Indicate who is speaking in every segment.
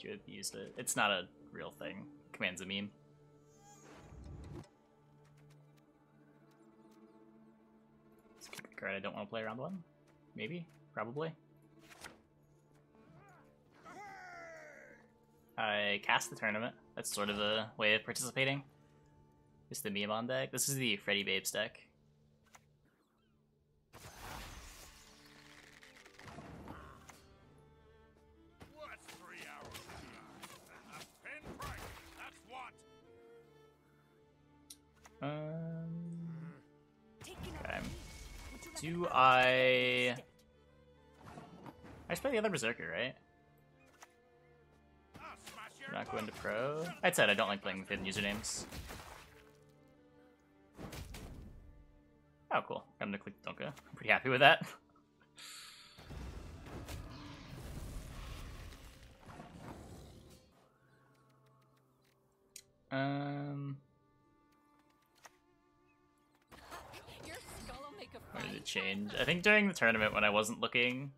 Speaker 1: You have used it? It's not a real thing. Command's a meme. Card I don't want to play around one. Maybe? Probably. I cast the tournament. That's sort of a way of participating. It's the Miamon deck. This is the Freddybabes deck. Do I? I just play the other Berserker, right? I'm not going to pro. I said I don't like playing with hidden usernames. Oh, cool. I'm gonna click Donka. I'm pretty happy with that. Um, what did it change? I think during the tournament when I wasn't looking,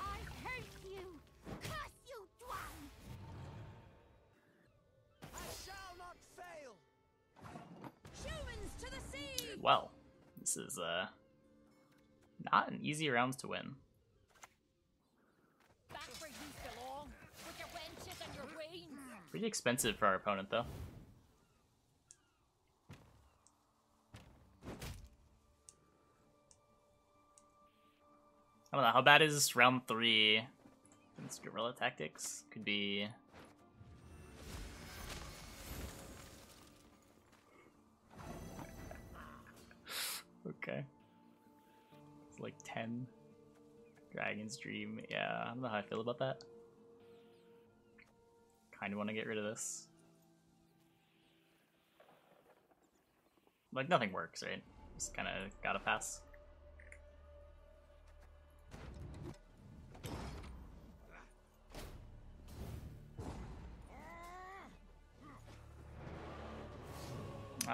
Speaker 2: I hate you! Curse you!
Speaker 3: I shall not fail.
Speaker 2: Humans to the sea!
Speaker 1: well, this is uh not an easy round to win.
Speaker 2: Belong!
Speaker 1: Pretty expensive for our opponent, though. I don't know. How bad is round three? against guerrilla tactics could be. okay. It's like 10. Dragon's Dream. Yeah, I don't know how I feel about that kind of want to get rid of this. Like, nothing works, right? Just kind of gotta pass.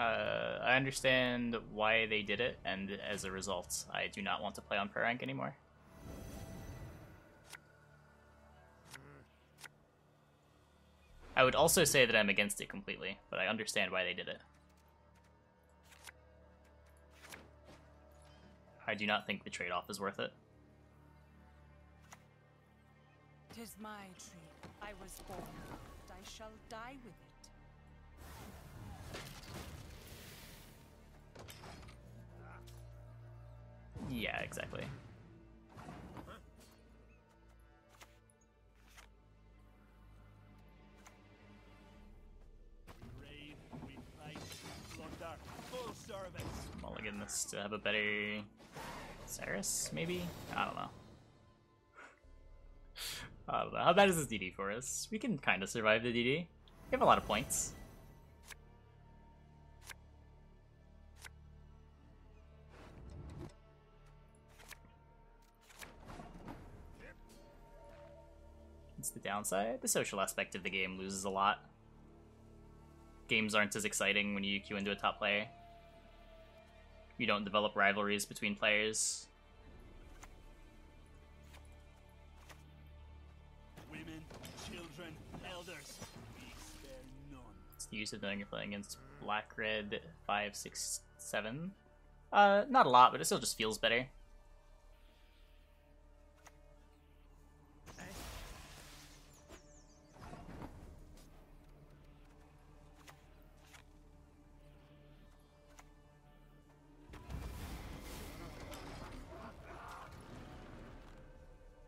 Speaker 1: Uh, I understand why they did it, and as a result, I do not want to play on pro rank anymore. I would also say that I'm against it completely, but I understand why they did it. I do not think the trade-off is worth it.
Speaker 4: Tis my tree. I was born, I shall die with it.
Speaker 1: Yeah, exactly. Mulligan to have a better Cerys, maybe? I don't know. I don't know. How bad is this DD for us? We can kind of survive the DD. We have a lot of points. The downside. The social aspect of the game loses a lot. Games aren't as exciting when you queue into a top player. You don't develop rivalries between players.
Speaker 3: Women, children, elders, we spare none.
Speaker 1: It's the use of knowing you're playing against black, red, five, six, seven. Uh, not a lot, but it still just feels better.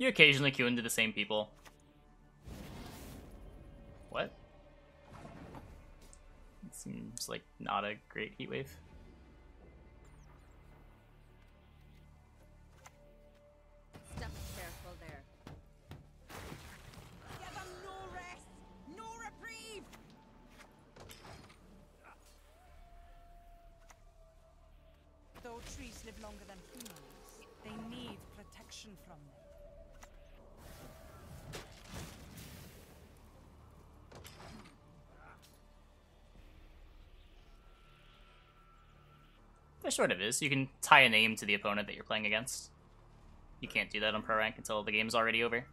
Speaker 1: You occasionally queue into the same people. What? It seems like not a great heat wave.
Speaker 4: Trees live longer than humans, they need protection from them.
Speaker 1: Sort of is. You can tie a name to the opponent that you're playing against. You can't do that on pro rank until the game's already over.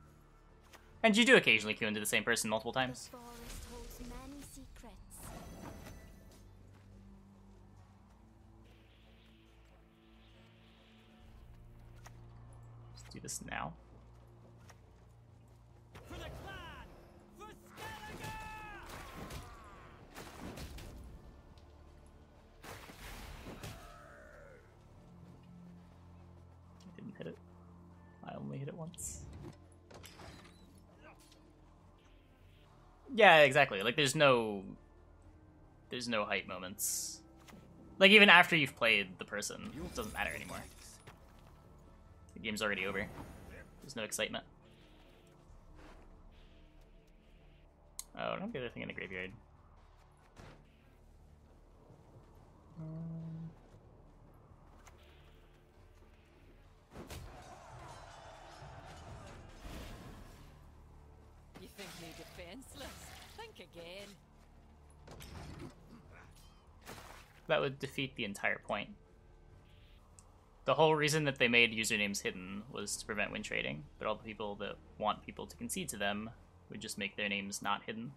Speaker 1: And you do occasionally queue into the same person multiple times.
Speaker 2: forest holds many secrets.
Speaker 1: Let's do this now. Hit it once. Yeah, exactly. Like there's no there's no hype moments. Like even after you've played the person, it doesn't matter anymore. The game's already over. There's no excitement. Oh, I don't have the other thing in the graveyard. Um,
Speaker 2: me defenseless? Think again.
Speaker 1: that would defeat the entire point. The whole reason that they made usernames hidden was to prevent win trading, but all the people that want people to concede to them would just make their names not hidden.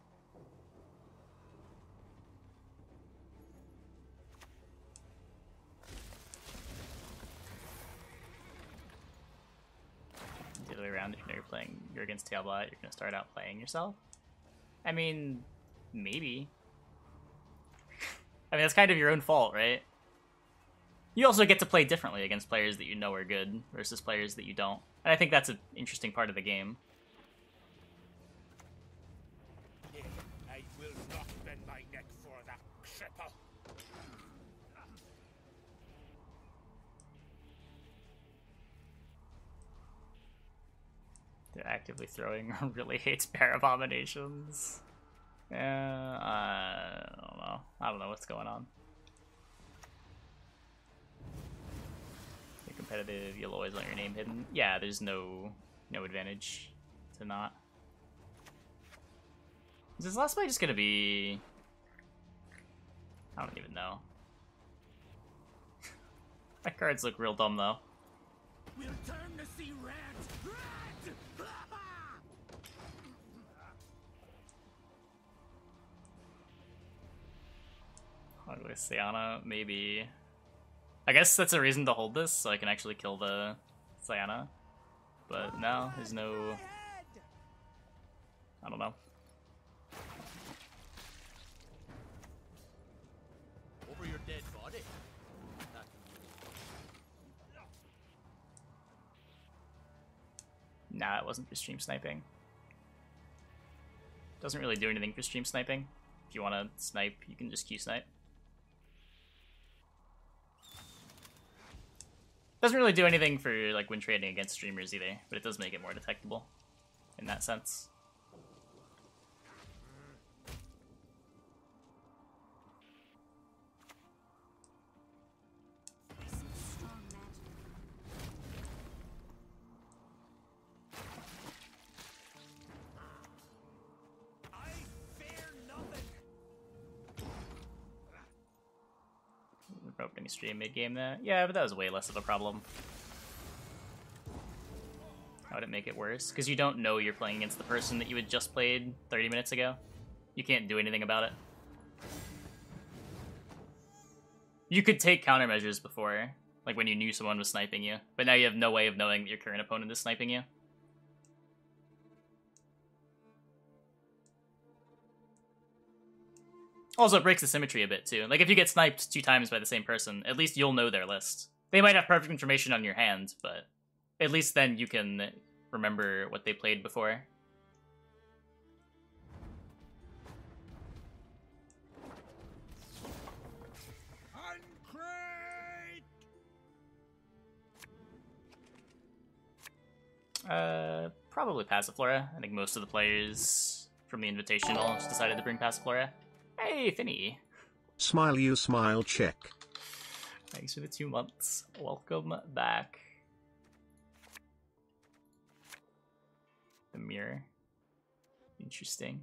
Speaker 1: The other way around, if you're playing, you're against Tailbot, you're gonna start out playing yourself. I mean, maybe. I mean, that's kind of your own fault, right? You also get to play differently against players that you know are good versus players that you don't. And I think that's an interesting part of the game. Actively throwing really hates bear abominations. Yeah, I don't know. I don't know what's going on. You're competitive, you'll always want your name hidden. Yeah, there's no no advantage to not. Is this last play just gonna be I don't even know. My cards look real dumb though.
Speaker 5: We'll
Speaker 1: Syanna, maybe. I guess that's a reason to hold this, so I can actually kill the Syanna. But no, there's no. I don't know.
Speaker 3: Over your dead body. That
Speaker 1: Nah, it wasn't for stream sniping. Doesn't really do anything for stream sniping. If you want to snipe, you can just Q snipe. Doesn't really do anything for like when trading against streamers either, but it does make it more detectable in that sense. Broke any mid game there. Yeah, but that was way less of a problem. How would it make it worse? Because you don't know you're playing against the person that you had just played 30 minutes ago. You can't do anything about it. You could take countermeasures before, like when you knew someone was sniping you, but now you have no way of knowing that your current opponent is sniping you. Also, it breaks the symmetry a bit too. Like if you get sniped two times by the same person, at least you'll know their list. They might have perfect information on your hand, but at least then you can remember what they played before. Uh, probably Passiflora. I think most of the players from the Invitational just decided to bring Passiflora. Hey, Finny.
Speaker 6: Smile you smile check.
Speaker 1: Thanks for the two months. Welcome back. The mirror. Interesting.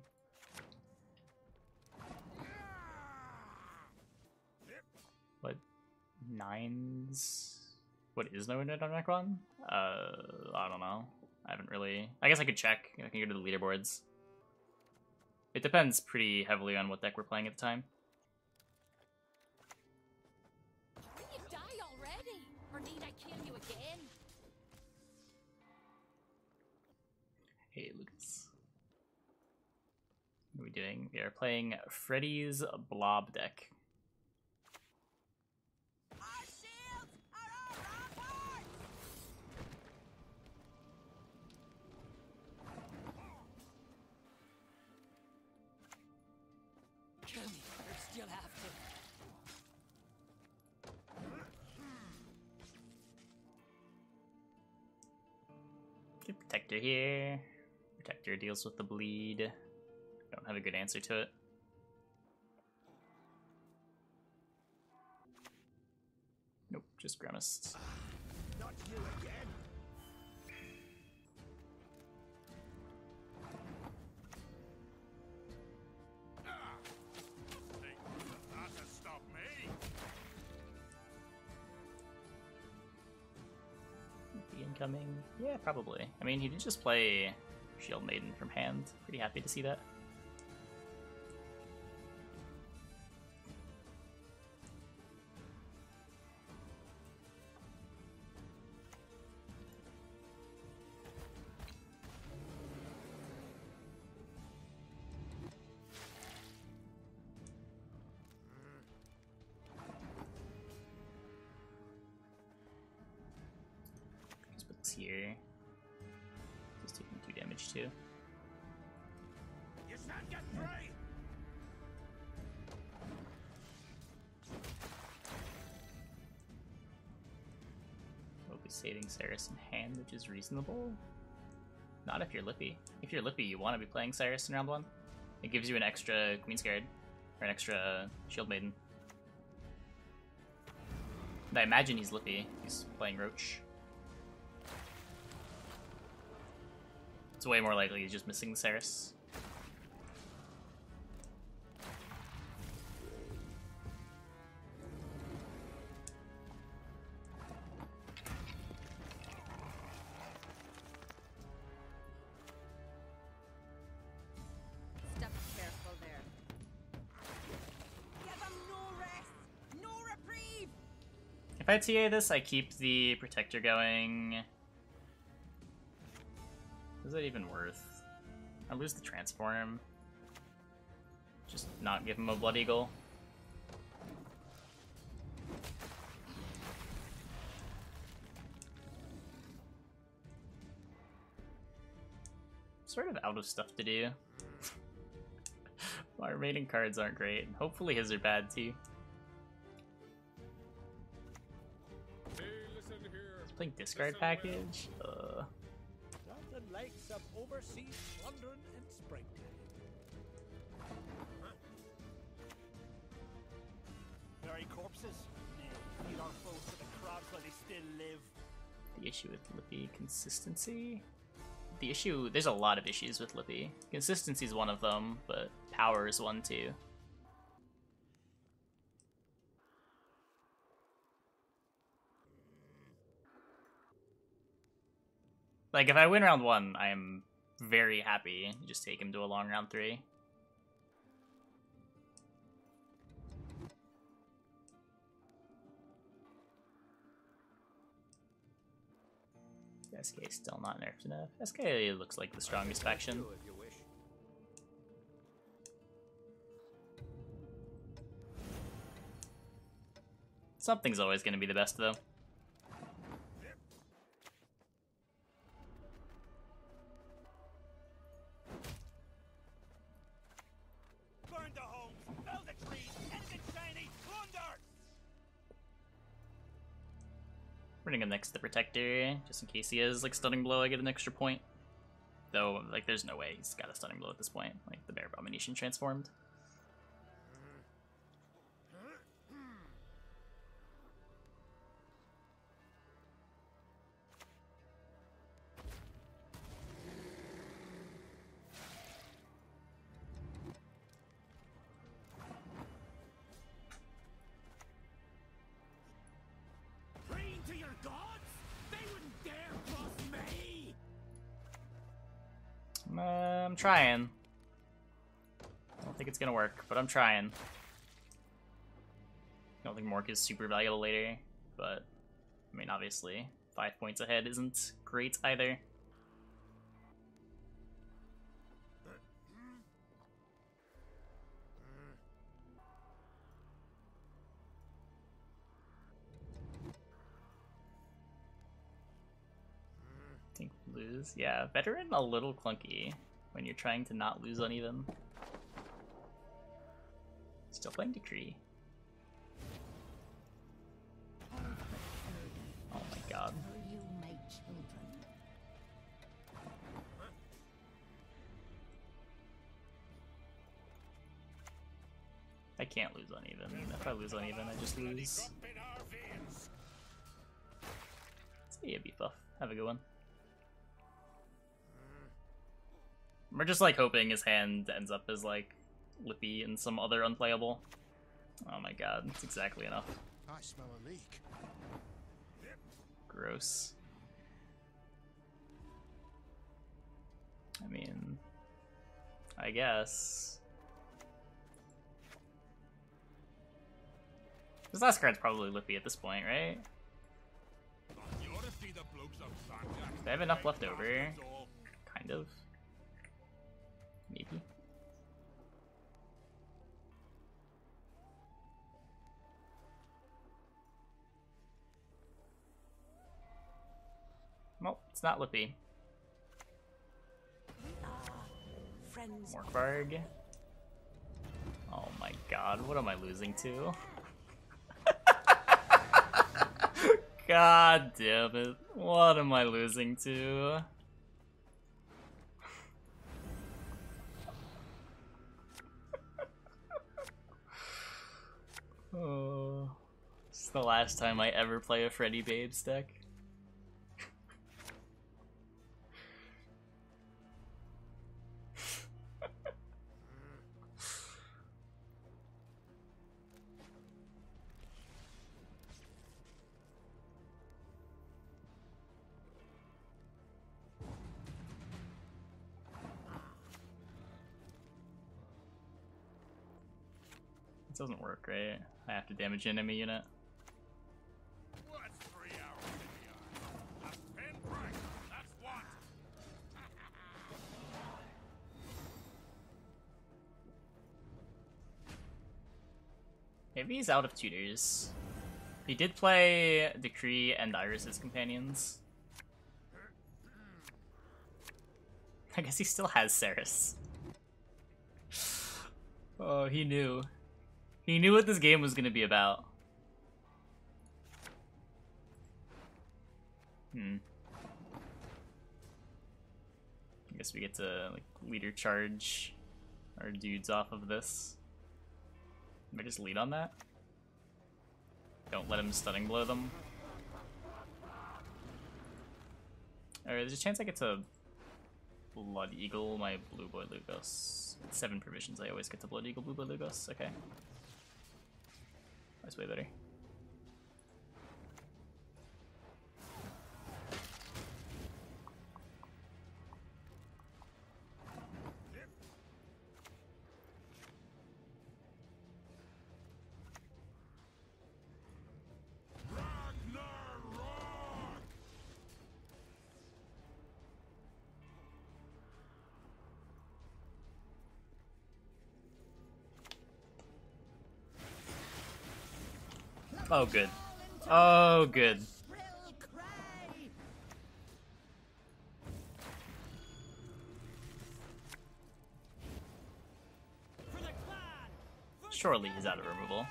Speaker 1: What nines? What is no internet on Necron? Uh, I don't know. I haven't really. I guess I could check. I can go to the leaderboards. It depends pretty heavily on what deck we're playing at the time.
Speaker 2: Will you die already? Or need I kill you again?
Speaker 1: Hey, Lucas. What are we doing? We are playing Freddy's Blob deck. Protector here. Protector deals with the bleed. Don't have a good answer to it. Nope, just Grimace.
Speaker 5: Not you again.
Speaker 1: Be incoming? Yeah, probably. I mean, he did just play Shield Maiden from hand. Pretty happy to see that. Saving Cerys in hand, which is reasonable. Not if you're Lippy. If you're Lippy, you want to be playing Cerys in round one. It gives you an extra Queen's Guard, or an extra Shield Maiden. And I imagine he's Lippy. He's playing Roach. It's way more likely he's just missing the
Speaker 4: Cerys.
Speaker 1: If I TA this, I keep the Protector going. Is it even worth? I lose the Transform. Just not give him a Blood Eagle. Sort of out of stuff to do. My remaining cards aren't great. Hopefully his are bad too. Playing discard package? Uh,
Speaker 3: Nothing like overseas plundering in springtime. Very corpses. Feed our foes to the while they still live.
Speaker 1: the issue with Lippy consistency. The issue, there's a lot of issues with Lippy. Consistency is one of them, but power is one too. Like if I win round one, I am very happy. Just take him to a long round three. SK is still not nerfed enough. SK looks like the strongest faction.
Speaker 5: If you wish.
Speaker 1: Something's always going to be the best, though. Next the Protector, just in case he has, like, Stunning Blow, I get an extra point. Though, like, there's no way he's got a Stunning Blow at this point. Like, the Bear Abomination transformed. Trying. I don't think it's gonna work, but I'm trying. I don't think Mork is super valuable later, but I mean, obviously, five points ahead isn't great either. think lose. Yeah, veteran a little clunky when you're trying to not lose uneven. Still playing Decree. Oh my god. I can't lose uneven. If I lose uneven, I just lose. See ya, buff. Have a good one. We're just like hoping his hand ends up as like Lippy and some other unplayable. Oh my god, that's exactly enough.
Speaker 7: I smell a leak.
Speaker 1: Gross. I mean, I guess. This last card's probably Lippy at this point, right?
Speaker 5: You ought to see the blokes of Sanjak.
Speaker 1: They have enough left over. Kind of. Maybe. Well, it's not Lippy. Morkvarg. Oh my god, what am I losing to? god damn it. What am I losing to? Oh, this is the last time I ever play a Freddybabes deck. Right? I have to damage enemy unit.
Speaker 5: What's three hours in the eye? A pinprick. That's what.
Speaker 1: Maybe he's out of tutors. He did play Decree and Iris's companions. I guess he still has Cerys. Oh, he knew. He knew what this game was gonna be about. Hmm. I guess we get to like leader charge our dudes off of this. Maybe just lead on that. Don't let him stunning blow them. Alright, there's a chance I get to Blood Eagle my Blueboy Lugos. Seven provisions, I always get to Blood Eagle Blueboy Lugos. Okay. That's way better. Oh, good. Oh, good. Surely he's out of removal.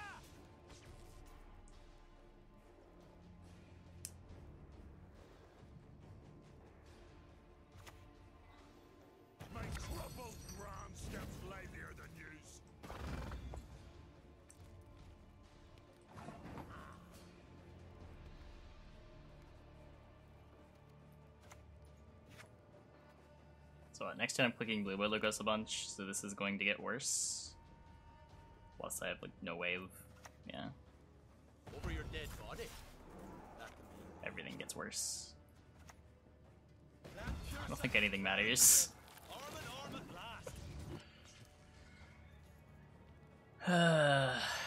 Speaker 1: next turn I'm clicking Blue But it goes a bunch, so this is going to get worse. Plus I have like no wave. Yeah.
Speaker 8: Over your dead body.
Speaker 1: Everything gets worse. I don't think anything matters.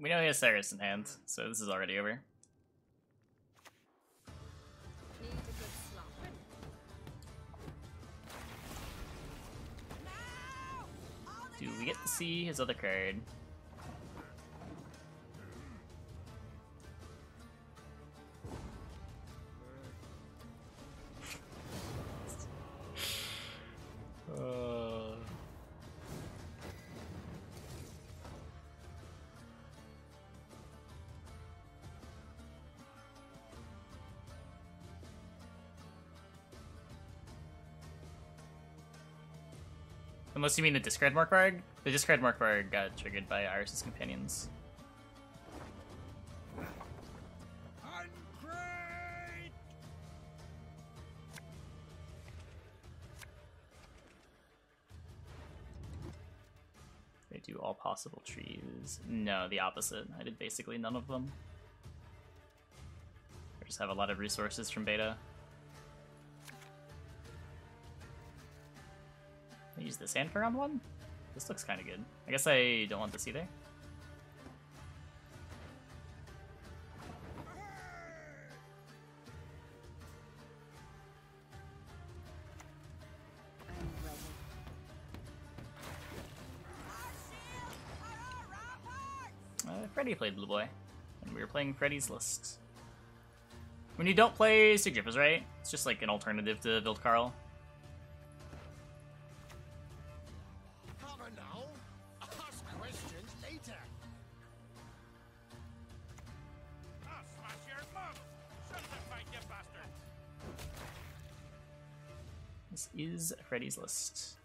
Speaker 1: we know he has Cerys in hand, so this is already over. Do we get to see his other card? Unless you mean the discard mark bard? The discard mark bard got triggered by Iris's companions. They do all possible trees. No, the opposite. I did basically none of them. I just have a lot of resources from beta. I use this hand for round one? This looks kind of good. I guess I don't want this either. Uh, Freddy played Blueboy, and we were playing Freddy's List. When you don't play Sigrdrifa's, right? It's just like an alternative to Build Freddy's List.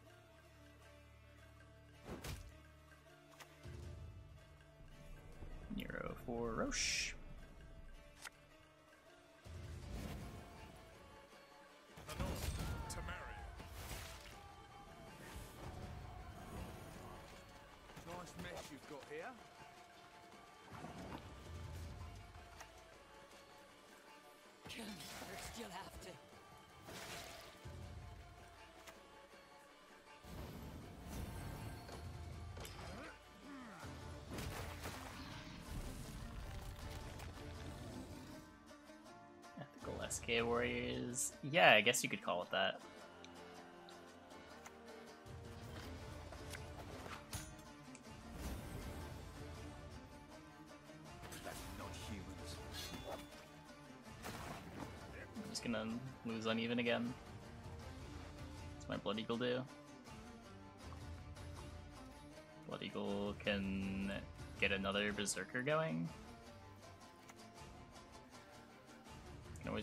Speaker 1: Nero for Roche. SK Warriors. Yeah, I guess you could call it that. I'm just gonna lose uneven again. What's my Blood Eagle do? Blood Eagle can get another Berserker going.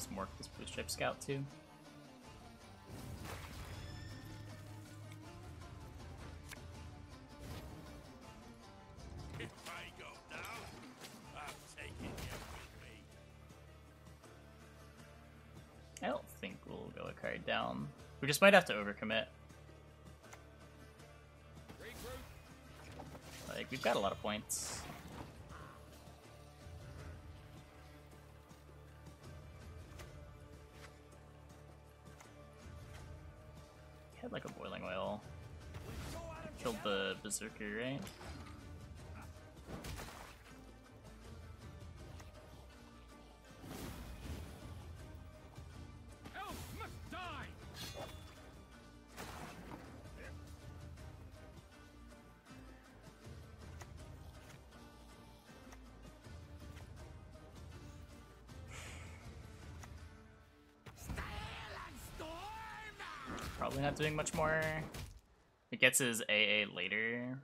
Speaker 1: Always morph this Blue Stripe Scout too.
Speaker 5: I
Speaker 1: don't think we'll go a card down. We just might have to overcommit. Like, we've got a lot of points. Berserker, right? Probably not doing much more. Gets his AA later,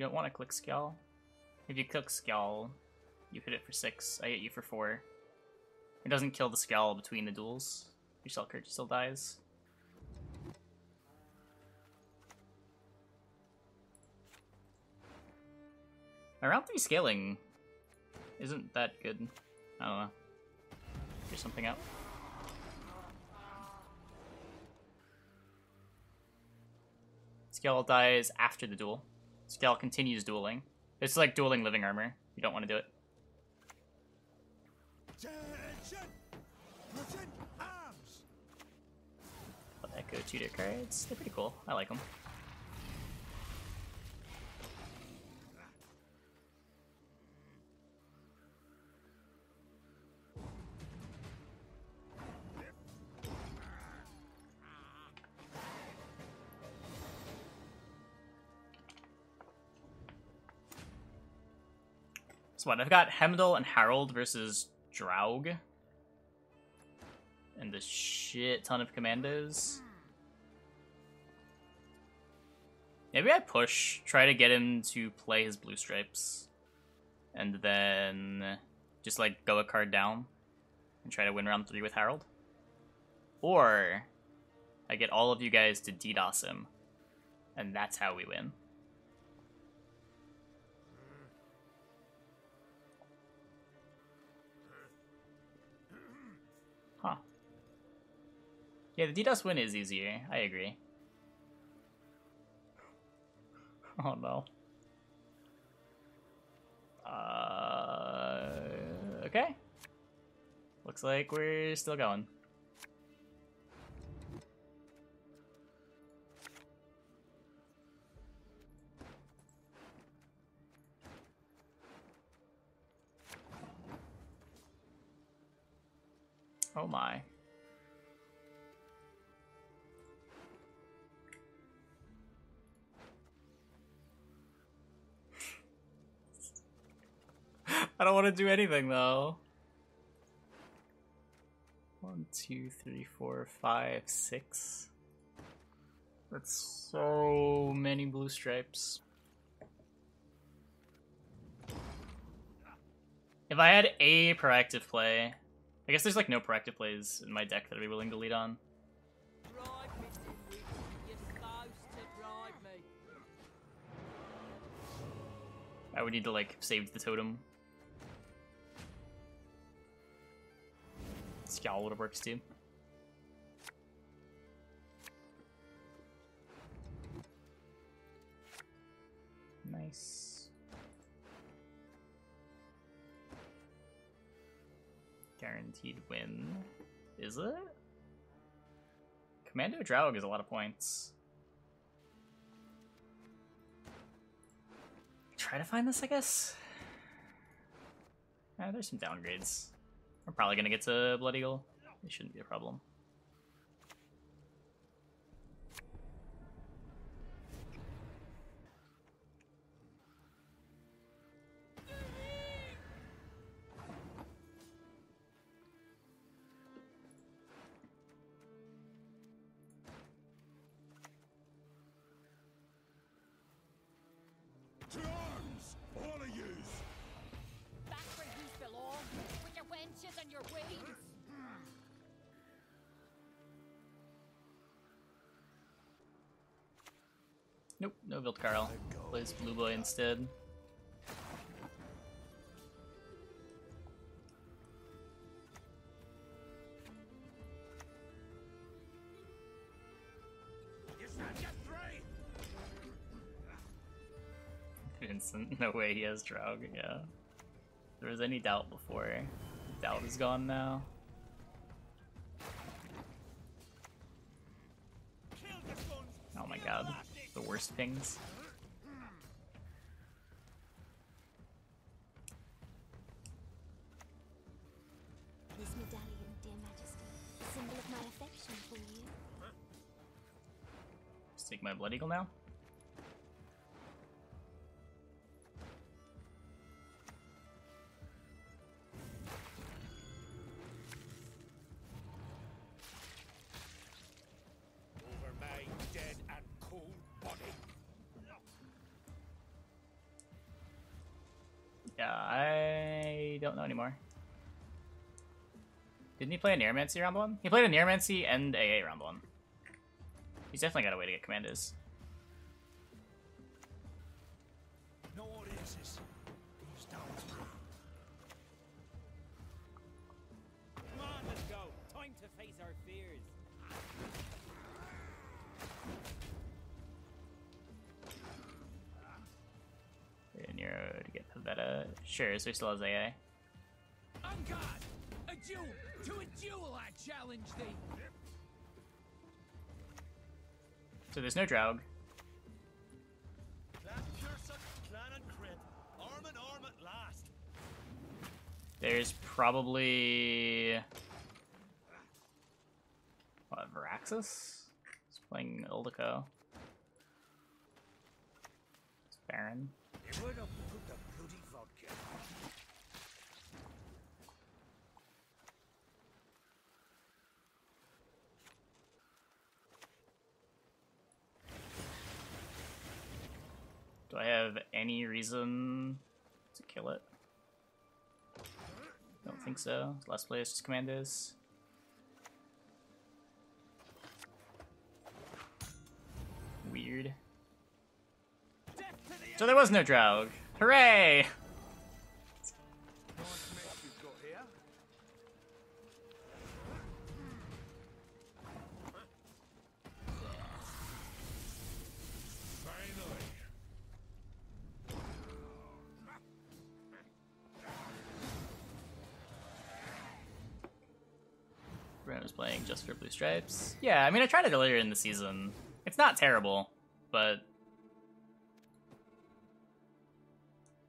Speaker 1: You don't want to click Scowl. If you click Scowl, you hit it for 6, I hit you for 4. It doesn't kill the Scowl between the duels. Your Selkirk still dies. My round 3 scaling isn't that good. I don't know. Figure something out. Skell dies after the duel. Skell continues dueling. It's like dueling living armor. You don't want to do it.
Speaker 5: In arms!
Speaker 1: But Echo tutor cards, they're pretty cool. I like them. So what? I've got Hemdall and Harald versus Draug. And a shit ton of commandos. Maybe I push, try to get him to play his blue stripes. And then just like go a card down and try to win round three with Harald. Or I get all of you guys to DDoS him. And that's how we win. Yeah, the DDoS win is easier. I agree. Oh no. Uh, okay. Looks like we're still going. Oh my. I don't want to do anything though. One, two, three, four, five, six. That's so many blue stripes. If I had a proactive play, I guess there's like no proactive plays in my deck that I'd be willing to lead on. I would need to like save the totem. Scowl would have works too. Nice. Guaranteed win. Is it? Commando Draug is a lot of points. Try to find this, I guess. Ah, there's some downgrades. We're probably gonna get to Blood Eagle. It shouldn't be a problem. Nope, no Vildkarl. Plays Blueboy instead. Vincent, no way he has Draug, yeah. If there was any doubt before. Doubt is gone now. Oh my god. The worst pings.
Speaker 2: This medallion, dear majesty, symbol of my affection for you.
Speaker 1: Just take my Blood Eagle now. Didn't he play a Necromancy round one? He played a Necromancy and AA round one. He's definitely got a way to get commanders.
Speaker 3: No more aces. Goes down to
Speaker 7: Come on, let's go. Time to face our fears.
Speaker 1: Nero to get Pavetta. Sure, so he still has AA.
Speaker 7: On duel! To a duel, I challenge thee!
Speaker 1: So there's no Draug.
Speaker 3: Clan Pearson, Clan an Craite. Arm in arm at last.
Speaker 1: There's probably what Veraxis? He's playing Ildico. It's Baron.
Speaker 3: Where the put the bloody vodka?
Speaker 1: Do I have any reason to kill it? Don't think so. Last place, just commandos. Weird. So there was no Draug. Hooray! Stripes. Yeah, I mean, I tried it earlier in the season. It's not terrible, but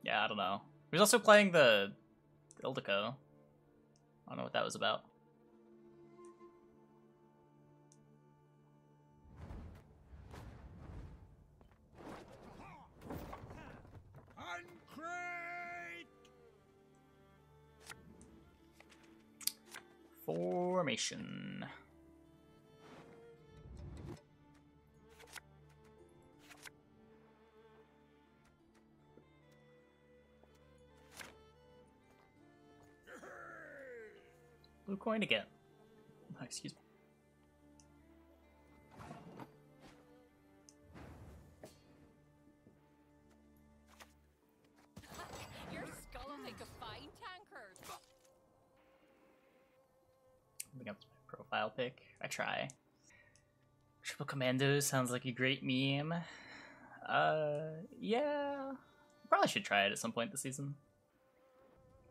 Speaker 1: yeah, I don't know. He was also playing the Ildico. I don't know what that was about. Formation. Blue coin again. Oh, excuse me.
Speaker 2: Your skull will make a fine tankard.
Speaker 1: Think that's my profile pic. I try. Triple Commando sounds like a great meme. Uh, yeah. Probably should try it at some point this season.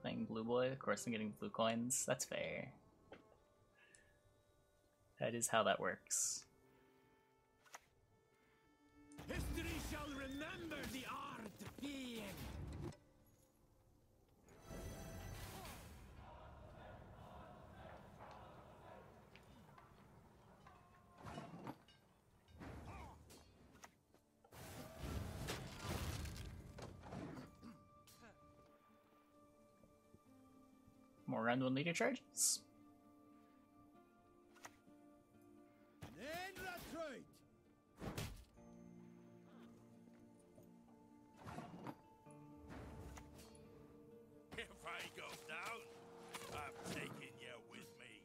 Speaker 1: Playing Blueboy, of course, I'm getting blue coins. That's fair. That is how that works. More round one leader charges.
Speaker 7: Then retreat!
Speaker 5: If I go down, I'm taking you with me.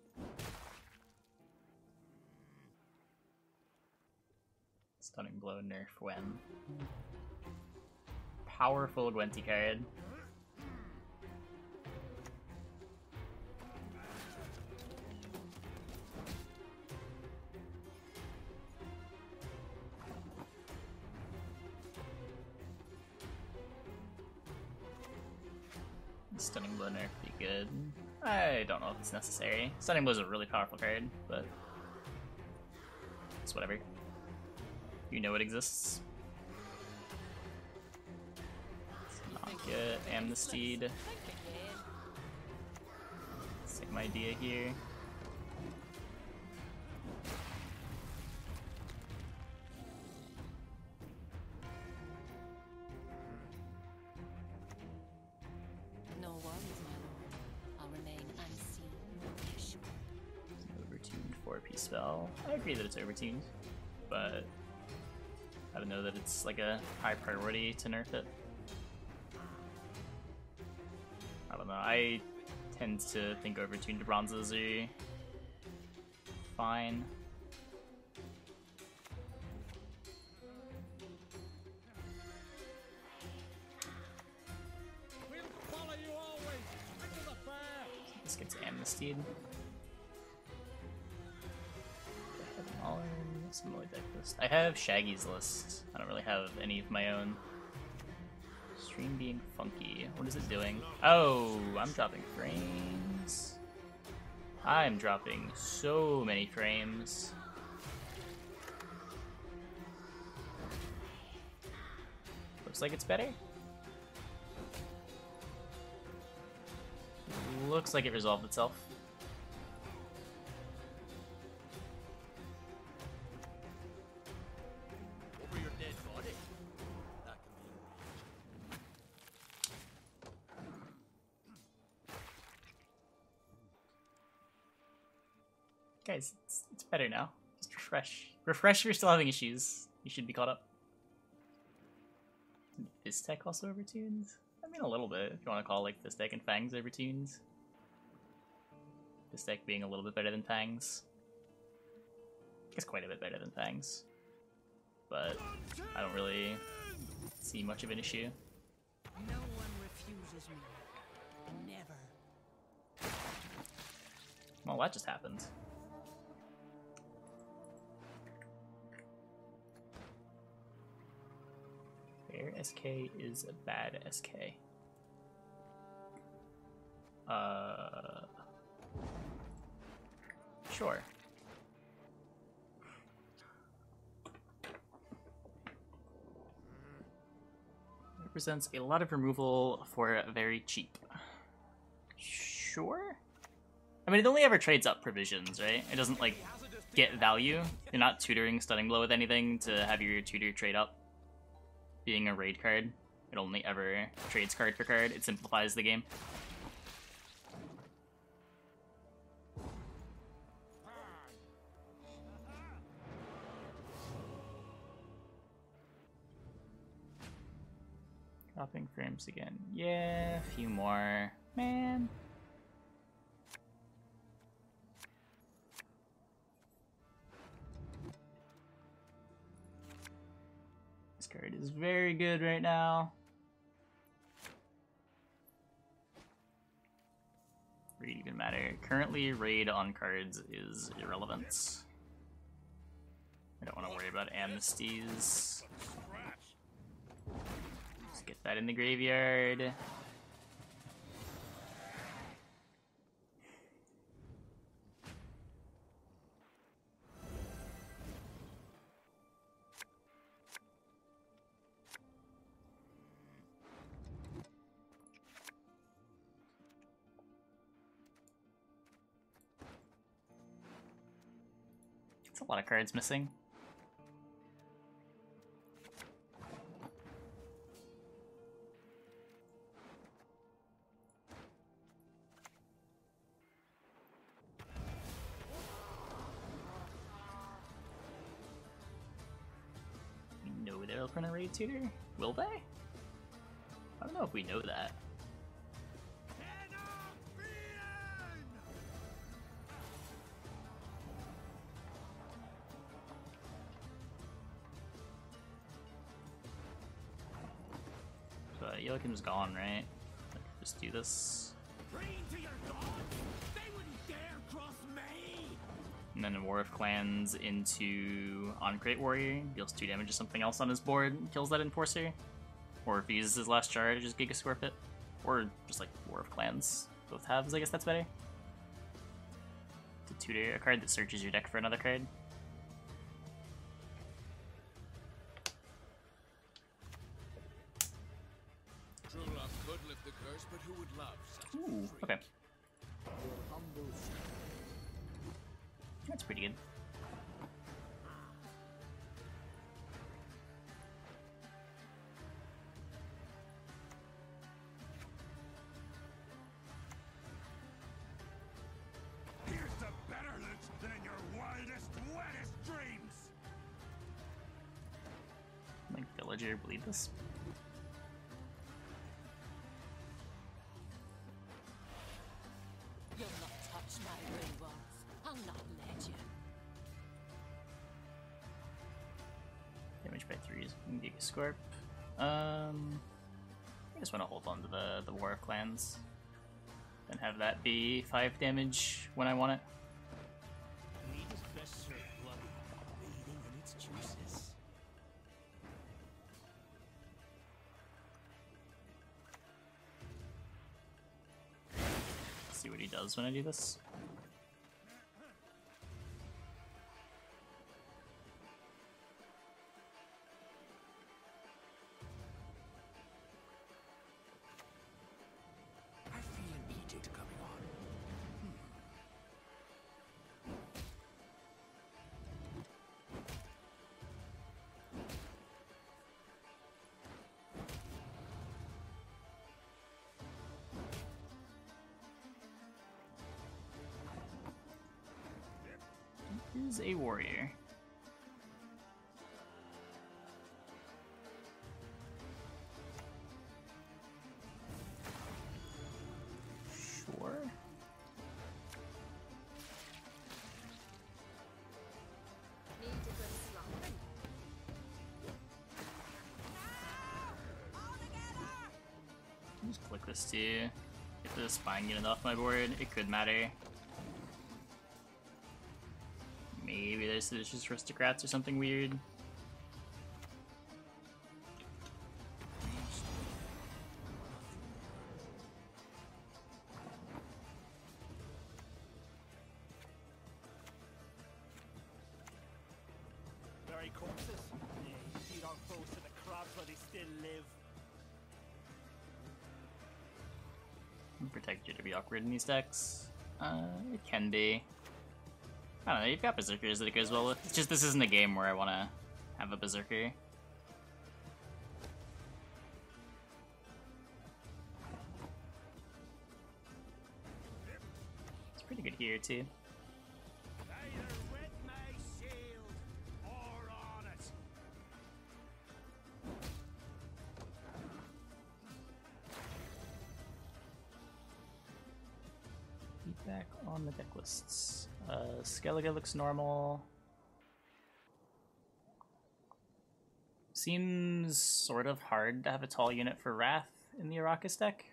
Speaker 1: Stunning blow nerf when. Powerful Gwenti card. It's necessary. Stunning blow is a really powerful card, but it's whatever. You know it exists. Amnestied. Same idea here. Agree that but I don't know that it's like a high priority to nerf it. I don't know. I tend to think overtuned bronzes are fine.
Speaker 5: We'll follow you always. Into the fair.
Speaker 1: This gets amnestied. Mauler, Samoy deck list. I have Shaggy's list. I don't really have any of my own. Stream being funky. What is it doing? Oh, I'm dropping frames. I'm dropping so many frames. Looks like it's better. Looks like it resolved itself. It's, it's better now. Just refresh. Refresh if you're still having issues. You should be caught up. Is tech also overtuned? I mean, a little bit, if you want to call like Fisstech and Fangs overtuned. Fisstech being a little bit better than Fangs. I guess quite a bit better than Fangs. But I don't really see much of an issue.
Speaker 7: No one refuses me. Never.
Speaker 1: Well, that just happened. Fair SK is a bad SK. Uh. Sure. Represents a lot of removal for very cheap. Sure? I mean, it only ever trades up provisions, right? It doesn't, like, get value. You're not tutoring Stunning Blow with anything to have your tutor trade up. Being a raid card, it only ever trades card for card. It simplifies the game. Dropping frames again. Yeah, a few more. Man. Good right now. Raid even matter. Currently, raid on cards is irrelevant. I don't want to worry about amnesties. Get that in the graveyard. Cards missing. We know they'll print a raid tutor? Will they? I don't know if we know that. Joachim's gone, right? Just do this. And then War of Clans into on Great Warrior, deals 2 damage to something else on his board, kills that Enforcer. Or if he uses his last charge, just Giga Scorp it. Or just like War of Clans. Both halves, I guess that's better. To tutor a card that searches your deck for another card. Ooh, okay.
Speaker 8: Your humble servant.
Speaker 1: That's pretty good.
Speaker 5: Here's to better loot than your wildest, wettest dreams.
Speaker 1: Like Villager, believe this. Just want to hold on to the the War of Clans, and have that be five damage when I want it.
Speaker 8: Meat is best served bloody, bathing in its juices.
Speaker 1: see what he does when I do this. Just click this too. Get the spine unit off my board. It could matter. Maybe there's seditious aristocrats or something weird. These decks. Uh, it can be. I don't know, you've got Berserkers that it goes well with. It's just this isn't a game where I want to have a Berserker. It's pretty good here, too. Lists. Uh, Skellige looks normal. Seems sort of hard to have a tall unit for Wrath in the Arachas deck.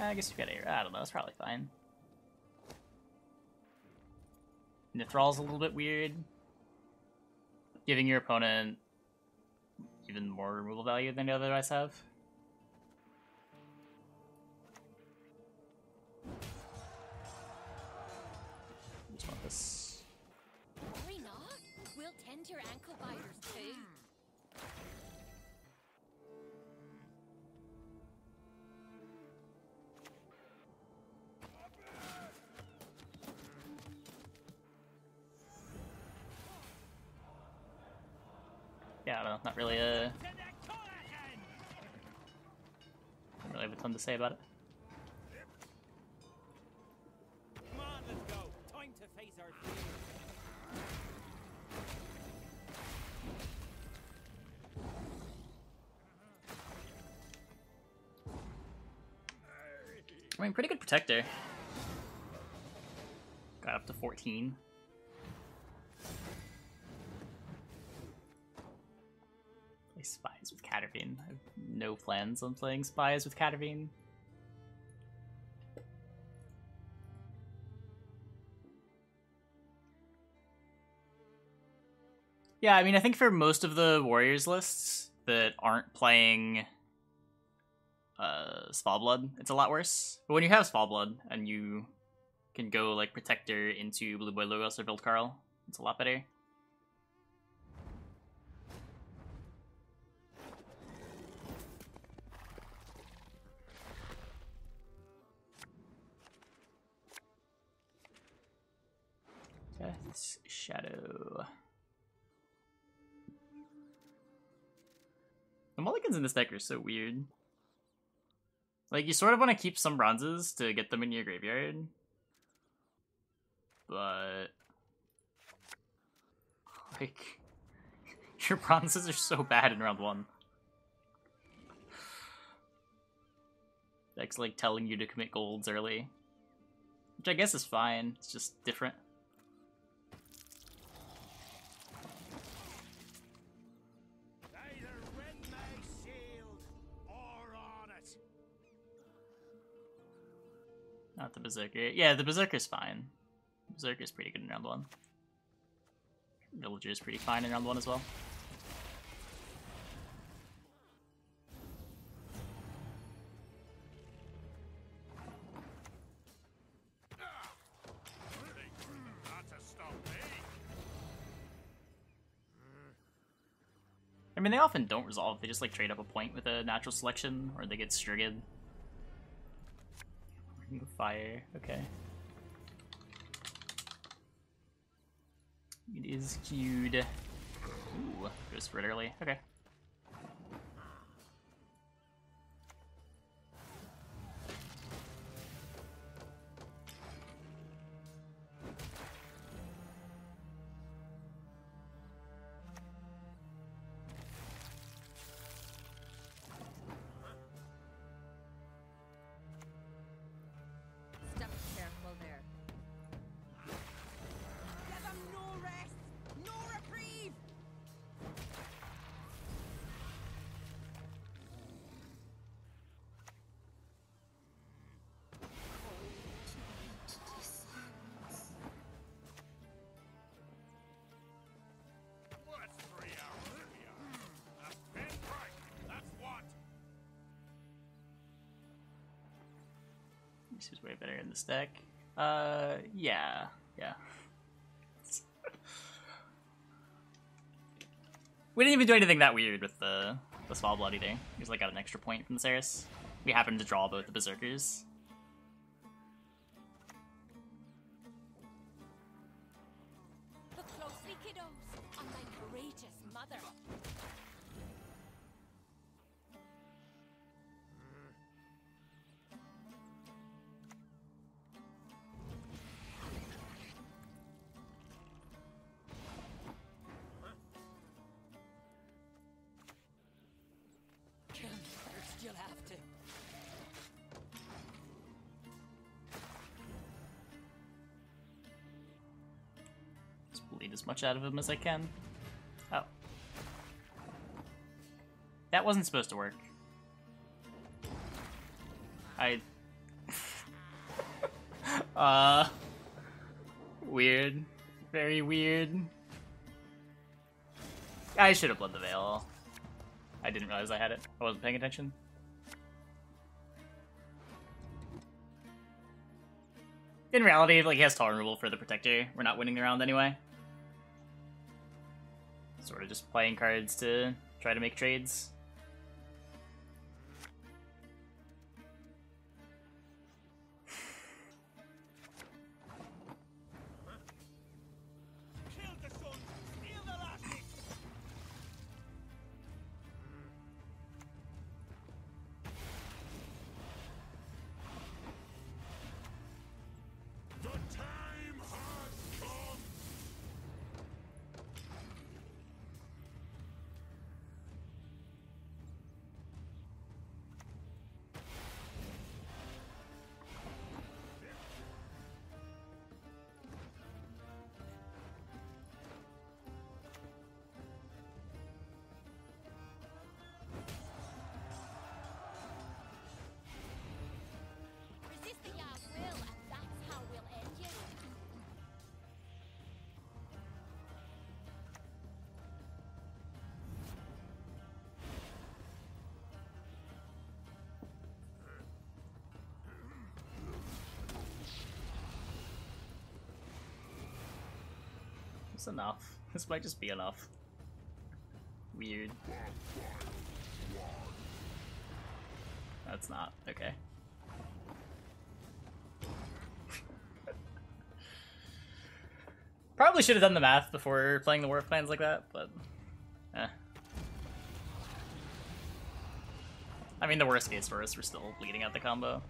Speaker 1: I guess you got a. I don't know. It's probably fine. Nithral's a little bit weird. Giving your opponent even more removal value than they otherwise have.
Speaker 2: We'll tend to your ankle biters too.
Speaker 1: Yeah, I don't know. Not really a.
Speaker 5: To!
Speaker 1: Don't really have a ton to say about it. Protector. Got up to 14. Play spies with Catavine. I have no plans on playing spies with Catavine. Yeah, I mean, I think for most of the Warriors lists that aren't playing uh blood. it's a lot worse. But when you have Svalblod and you can go like Protector into Blueboy Lugos or Vildkarl, it's a lot better. Death's Shadow. The mulligans in this deck are so weird. Like, you sort of want to keep some bronzes to get them in your graveyard. But... Like... Your bronzes are so bad in round one. Deck's like telling you to commit golds early. Which I guess is fine, it's just different. Not the Berserker. Yeah, the Berserker's fine. Berserker's pretty good in round one. Villager's pretty fine in round one as well. I mean, they often don't resolve. They just like trade up a point with a natural selection, or they get strigged. Fire. Okay. It is queued. Ooh, for it early. Okay. This deck. Uh, yeah, yeah. we didn't even do anything that weird with the the Svalblod either. We just like got an extra point from the Cerys. We happened to draw both the berserkers.
Speaker 2: You'll have to.
Speaker 1: Just bleed as much out of him as I can. Oh. That wasn't supposed to work. I. uh. Weird. Very weird. I should have bled the veil. I didn't realize I had it. I wasn't paying attention. In reality, like he has tolerable for the protector. We're not winning the round anyway. Sort of just playing cards to try to make trades. It's enough. This might just be enough. Weird. That's not. Okay. Probably should have done the math before playing the war plans like that, but eh. I mean, the worst case for us, we're still bleeding out the combo.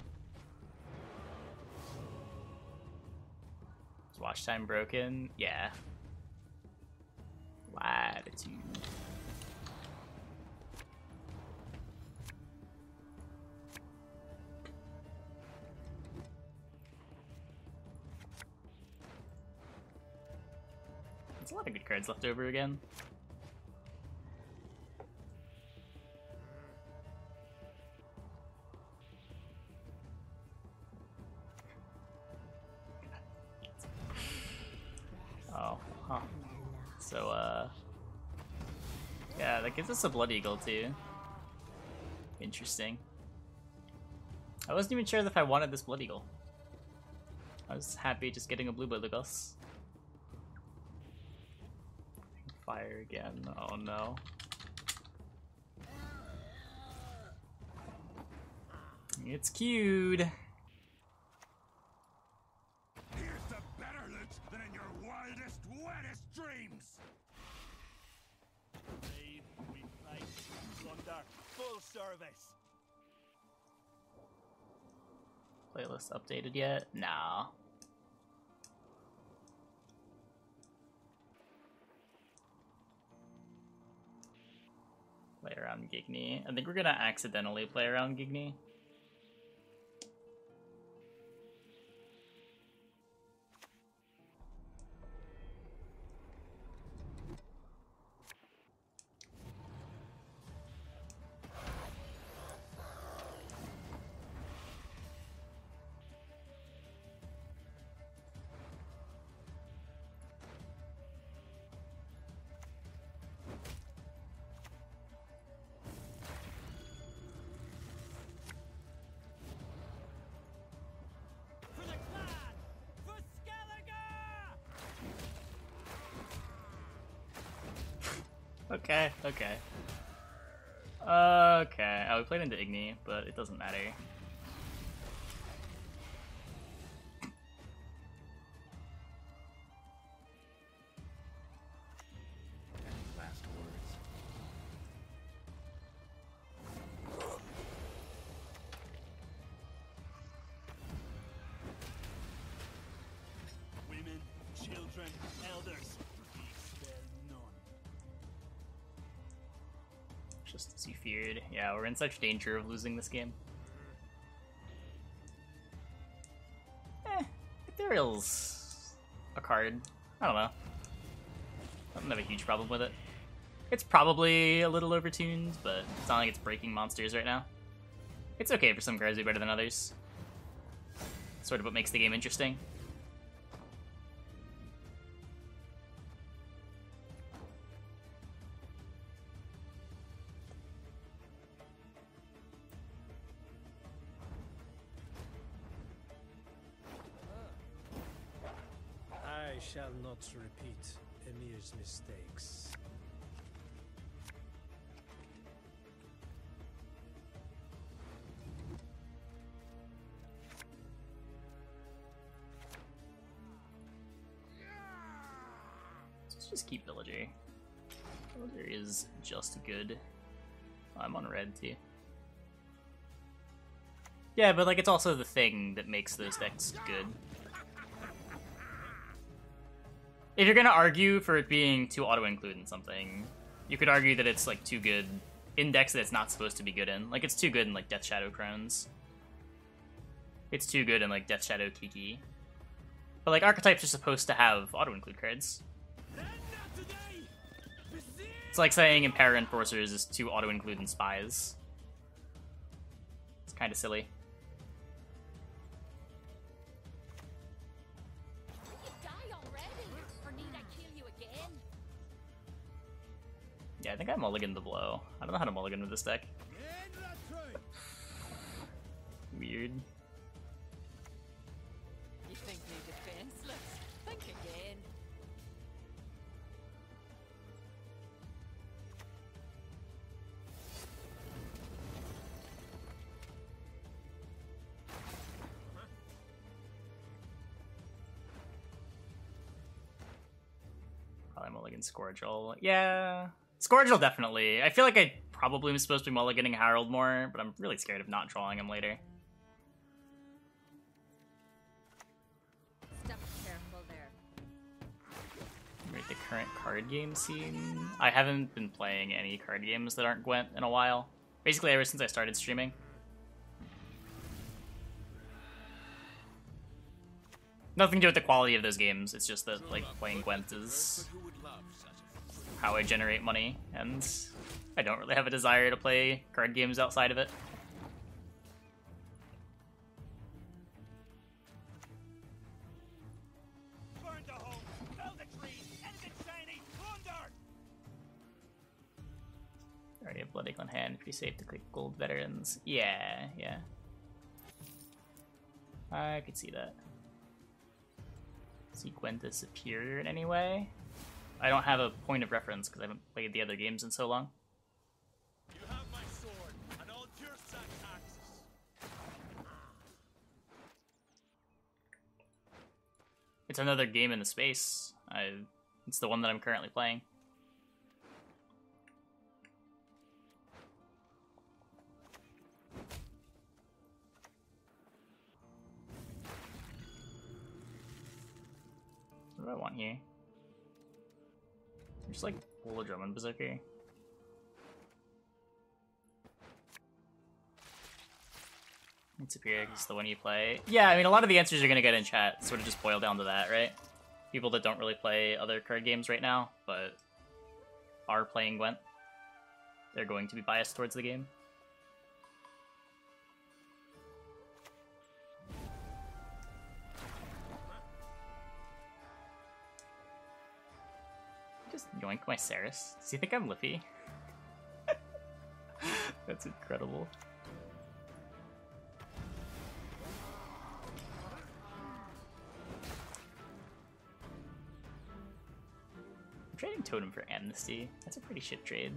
Speaker 1: Is watch time broken? Yeah. Latitude. There's a lot of good cards left over again. That us a Blood Eagle too. Interesting. I wasn't even sure if I wanted this Blood Eagle. I was happy just getting a blue Eagles. Fire again. Oh no. It's cute.
Speaker 3: Service.
Speaker 1: Playlist updated yet? Nah. Play around Gigny. I think we're gonna accidentally play around Gigny. Okay, okay. Oh, we played into Igni, but it doesn't matter. Yeah, we're in such danger of losing this game. Eh, Ethereal's a card. I don't know. I don't have a huge problem with it. It's probably a little overtuned, but it's not like it's breaking monsters right now. It's okay for some cards to be better than others. Sort of what makes the game interesting.
Speaker 9: Emir's mistakes.
Speaker 1: Let's just keep Villager. Villager is just good. I'm on red too. Yeah, but like it's also the thing that makes those decks good. If you're gonna argue for it being too auto-include in something, you could argue that it's like too good index that it's not supposed to be good in. Like it's too good in like Death Shadow Crones. It's too good in like Death Shadow Kiki. But like archetypes are supposed to have auto-include cards. It's like saying Impera Enforcers is too auto-include in Spies. It's kind of silly. Yeah, I think I mulligan the blow. I don't know how to mulligan with this deck. Weird.
Speaker 2: You think me defenseless? Think again.
Speaker 1: Probably mulligan Scourgel. Yeah. Scourgel definitely. I feel like I probably am supposed to be mulliganing Harald more, but I'm really scared of not drawing him later.
Speaker 2: Step careful there.
Speaker 1: Rate the current card game scene. I haven't been playing any card games that aren't Gwent in a while. Basically, ever since I started streaming. Nothing to do with the quality of those games. It's just that like playing Gwent is how I generate money, and I don't really have a desire to play card games outside of it. Already have Blood on hand, be safe to click gold veterans. Yeah, yeah. I could see that. Sequent superior in any way? I don't have a point of reference because I haven't played the other games in so long.
Speaker 8: You have my sword, and all your.
Speaker 1: It's another game in the space. I, it's the one that I'm currently playing. What do I want here? Just like pull a drum and berserker. It's superior it's the one you play. Yeah, I mean, a lot of the answers you're gonna get in chat sort of just boil down to that, right? People that don't really play other card games right now, but are playing Gwent, they're going to be biased towards the game. Just yoink my Cerys. Does he think I'm Lippy? That's incredible. I'm trading Totem for Amnesty. That's a pretty shit trade.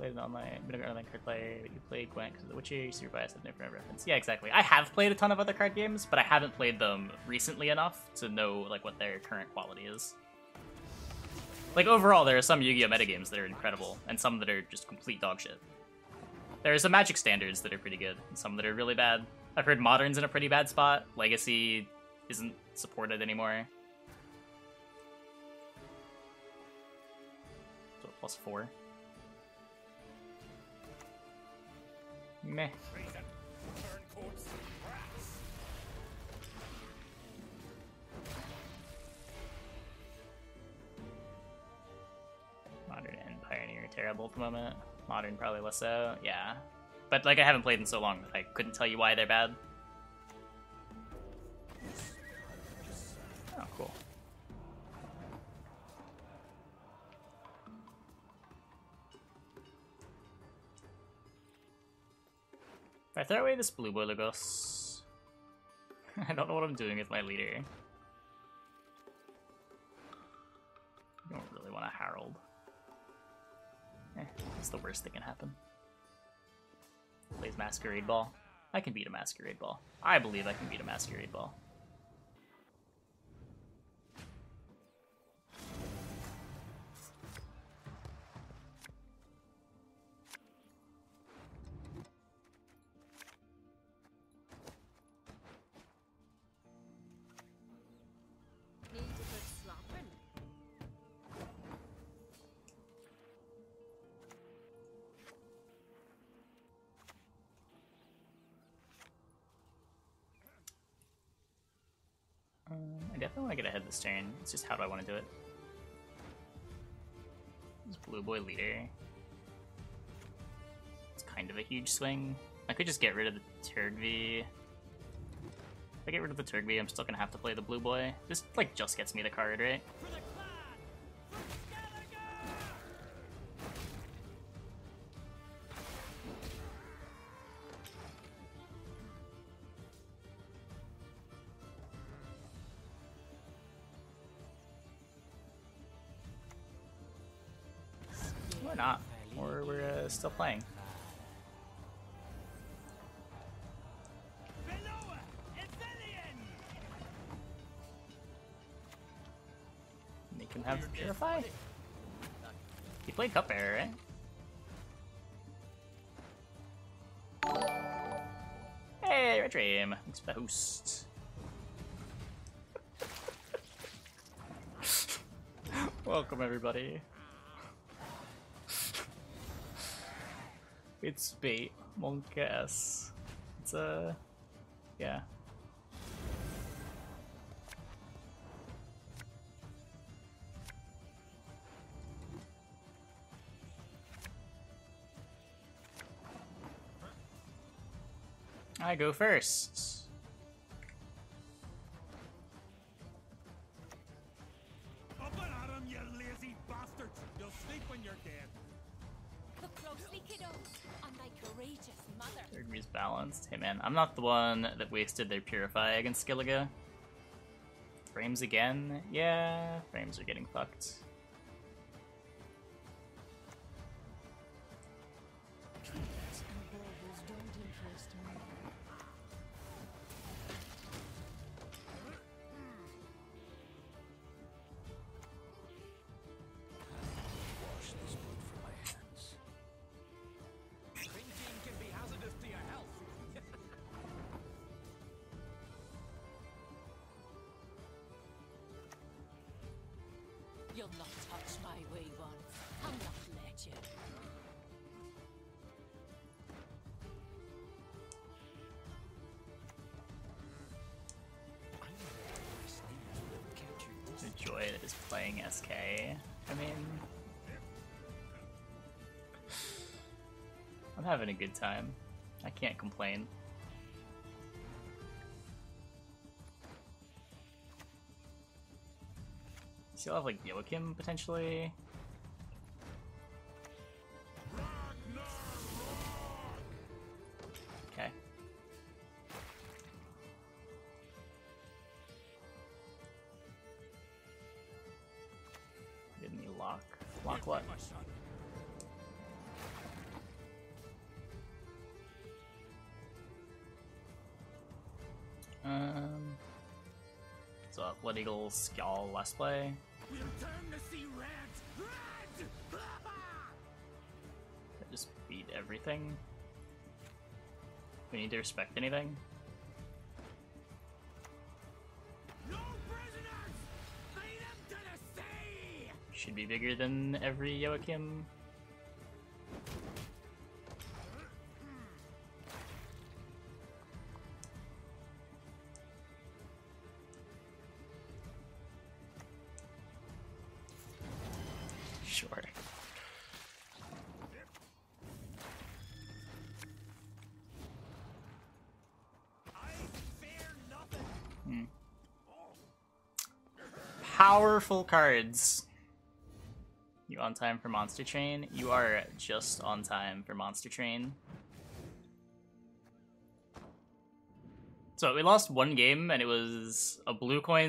Speaker 1: Played an online, been an online card player, but you played Gwent because of the Witcher, you see your bias have no frame of reference. Yeah, exactly. I have played a ton of other card games, but I haven't played them recently enough to know like what their current quality is. Like overall, there are some Yu-Gi-Oh metagames that are incredible, and some that are just complete dog shit. There are some Magic standards that are pretty good, and some that are really bad. I've heard Modern's in a pretty bad spot. Legacy isn't supported anymore. So plus four. Meh. Modern and Pioneer terrible at the moment. Modern probably less so. Yeah. But like I haven't played in so long that I couldn't tell you why they're bad. Oh, cool. I throw away this Blueboy Lugos, I don't know what I'm doing with my leader. I don't really want a Harald. Eh, the worst that can happen. Plays Masquerade Ball. I can beat a Masquerade Ball. I believe I can beat a Masquerade Ball. I want to get ahead this turn. It's just how do I want to do it? This Blueboy Leader. It's kind of a huge swing. I could just get rid of the Turgvi. If I get rid of the Turgvi, I'm still gonna have to play the Blueboy. This, like, just gets me the card, right? Still playing. Make him have Purify? He played Cup Bearer, right? Hey, Red Dream. Thanks for the host. Welcome, everybody. It's bait, Monkass. It's a. yeah. I go first. Hey man, I'm not the one that wasted their Purify against Skellige. Frames again? Yeah, frames are getting fucked.
Speaker 2: Not touch my. I'll not let you.
Speaker 1: The joy that is playing SK. I mean, I'm having a good time. I can't complain. Still have like Joachim potentially. Okay. Didn't you lock? Lock what? Um. So, Blood Eagle Skjall Let's Play. Everything. We need to respect anything.
Speaker 5: No prisoners! Lead them to the sea!
Speaker 1: Should be bigger than every Joachim. Powerful cards. You on time for Monster Train? You are just on time for Monster Train. So we lost one game and it was a blue coin